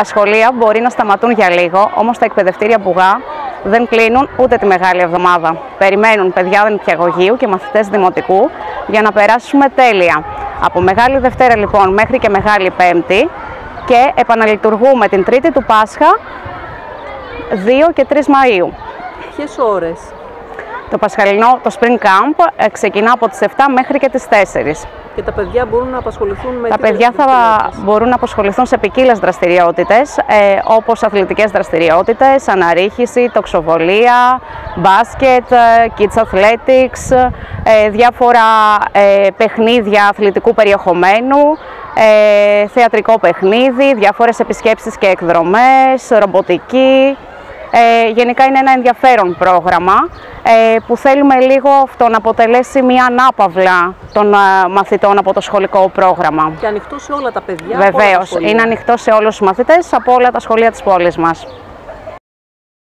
Τα σχολεία μπορεί να σταματούν για λίγο, όμως τα εκπαιδευτήρια Μπουγά δεν κλείνουν ούτε τη Μεγάλη Εβδομάδα. Περιμένουν παιδιά νηπιαγωγείου και μαθητές δημοτικού για να περάσουμε τέλεια. Από Μεγάλη Δευτέρα λοιπόν μέχρι και Μεγάλη Πέμπτη και επαναλειτουργούμε την Τρίτη του Πάσχα 2 και 3 Μαΐου. Ποιες ώρες; Το Πασχαλινό, το Spring Camp ε, ξεκινά από τις 7 μέχρι και τις 4. Και τα παιδιά μπορούν να απασχοληθούν με Τα τις παιδιά θα δραστηριότητες; μπορούν να απασχοληθούν σε ποικίλες δραστηριότητες, ε, όπως αθλητικές δραστηριότητες, αναρρίχηση, τοξοβολία, μπάσκετ, ε, kids athletics, ε, διάφορα ε, παιχνίδια αθλητικού περιεχομένου, ε, θεατρικό παιχνίδι, διάφορες επισκέψεις και εκδρομές, ρομποτική. Ε, γενικά είναι ένα ενδιαφέρον πρόγραμμα ε, που θέλουμε λίγο αυτό να αποτελέσει μια ανάπαυλα των ε, μαθητών από το σχολικό πρόγραμμα. Και ανοιχτό σε όλα τα παιδιά. από όλα τα Βεβαίως, σχολεία. είναι ανοιχτό σε όλους τους μαθητές από όλα τα σχολεία της πόλης μας.